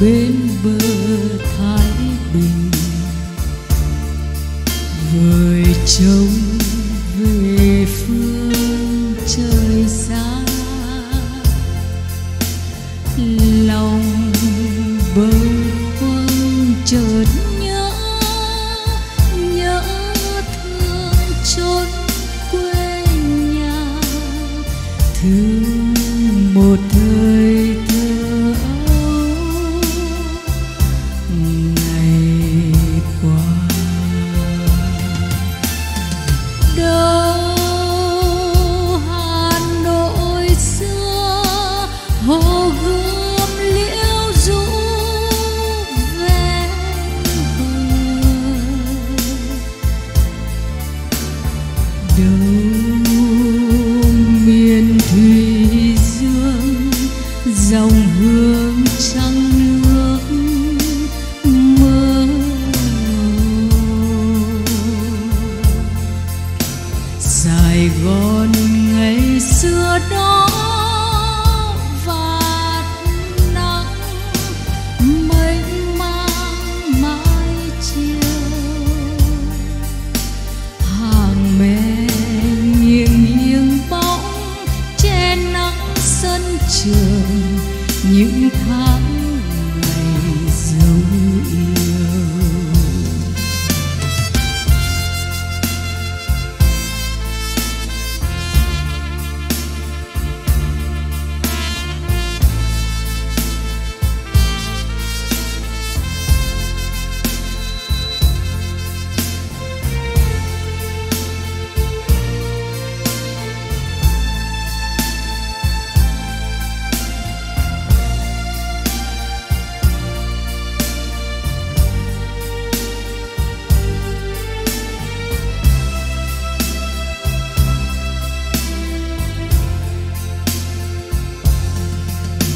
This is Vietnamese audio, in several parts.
bên đâu miền thủy dương dòng hương trắng nước mơ Sài Gòn ngày xưa đó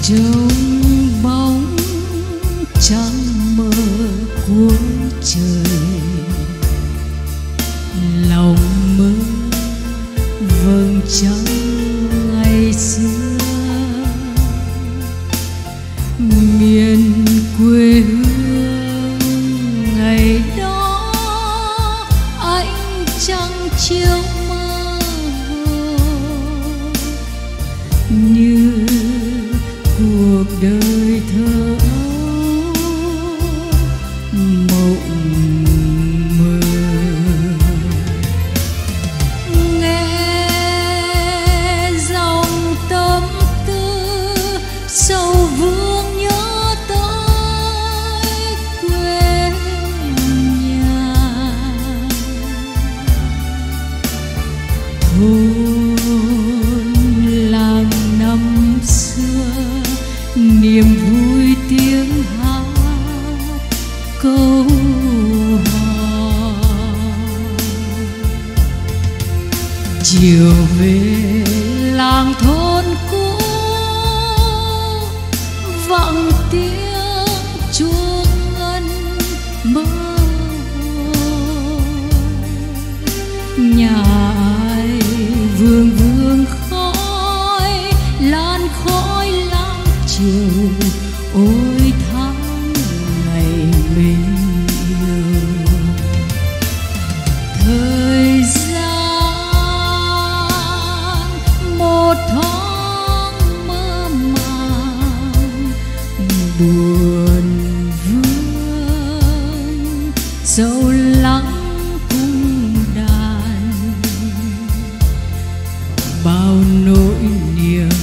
trong bóng trắng mơ cuối trời. Lòng mơ vầng trăng ngày xưa do. Niềm vui tiếng hát câu hò chiều về làng thôn cũ vắng. Chiều, ôi tháng ngày mình yêu thời gian, một thoáng mơ màng, buồn vương sâu lắng cung đàn. Bao nỗi niềm